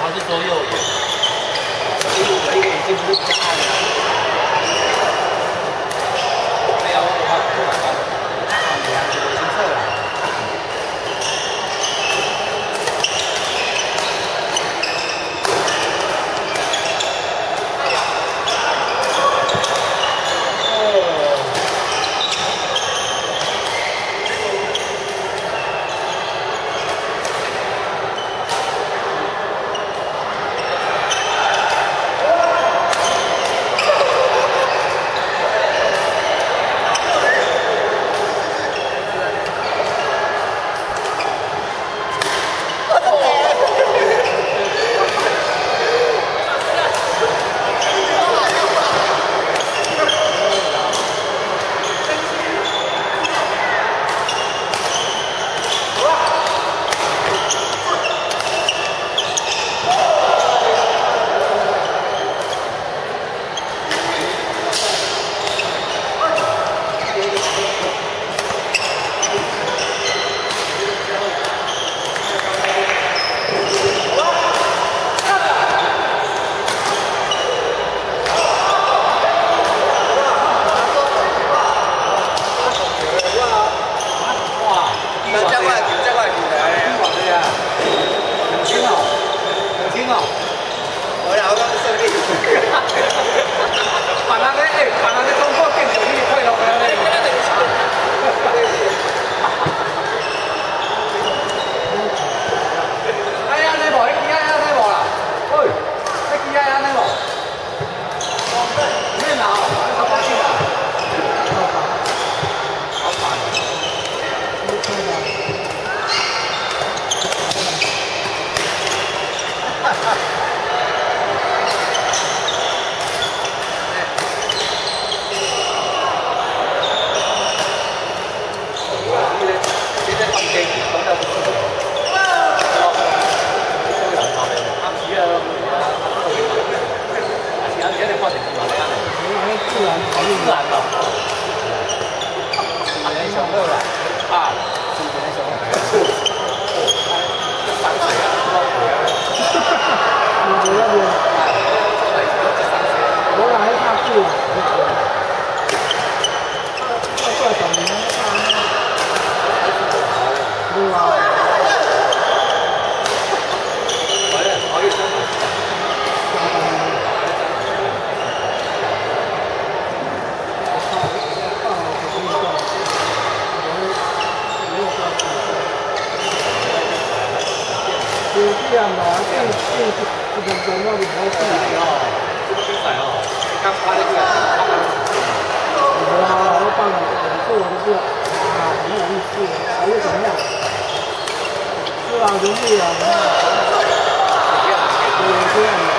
他是左右眼？这一路已经不是。很懒样的，这这这个这那个好细哦，这个比赛哦，刚发的这个，哇，我帮你做的这个啊，很有意思，还是怎么样？是吧，容易啊，对这样的。